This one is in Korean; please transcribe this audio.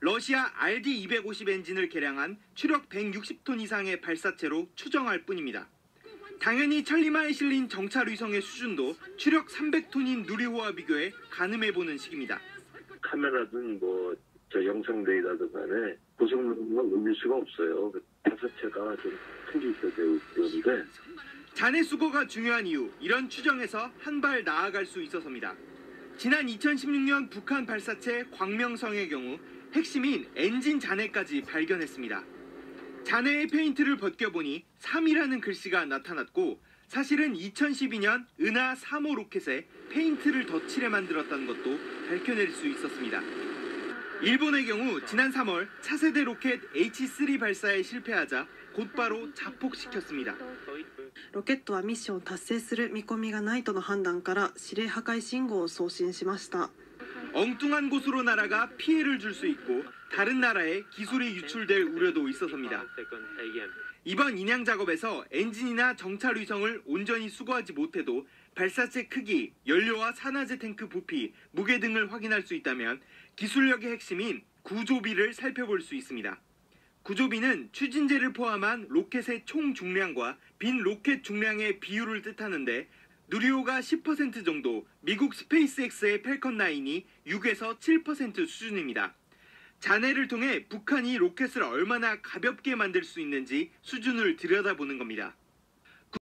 러시아 RD-250 엔진을 개량한 추력 160톤 이상의 발사체로 추정할 뿐입니다. 당연히 천리마에 실린 정찰 위성의 수준도 추력 300톤인 누리호와 비교해 가늠해보는 식입니다. 카메라든 뭐 저 영상 데이터든 간에 고성능을 넘길 수가 없어요. 그 자체가 좀 큰게 있어야 되는데 잔해 수거가 중요한 이유 이런 추정에서 한 발 나아갈 수 있어서입니다. 지난 2016년 북한 발사체 광명성의 경우 핵심인 엔진 잔해까지 발견했습니다. 잔해의 페인트를 벗겨보니 3이라는 글씨가 나타났고 사실은 2012년 은하 3호 로켓에 페인트를 덧칠해 만들었다는 것도 밝혀낼 수 있었습니다. 일본의 경우 지난 3월 차세대 로켓 H3 발사에 실패하자 곧바로 자폭시켰습니다. ロケットはミッションを達成する見込みがないとの判断から指令破壊信号を送信しました 엉뚱한 곳으로 날아가 피해를 줄 수 있고 다른 나라에 기술이 유출될 우려도 있어서입니다. 이번 인양 작업에서 엔진이나 정찰 위성을 온전히 수거하지 못해도 발사체 크기, 연료와 산화제 탱크 부피, 무게 등을 확인할 수 있다면 기술력의 핵심인 구조비를 살펴볼 수 있습니다. 구조비는 추진제를 포함한 로켓의 총 중량과 빈 로켓 중량의 비율을 뜻하는데 누리호가 10% 정도, 미국 스페이스X의 팰컨 9이 6에서 7% 수준입니다. 잔해를 통해 북한이 로켓을 얼마나 가볍게 만들 수 있는지 수준을 들여다보는 겁니다.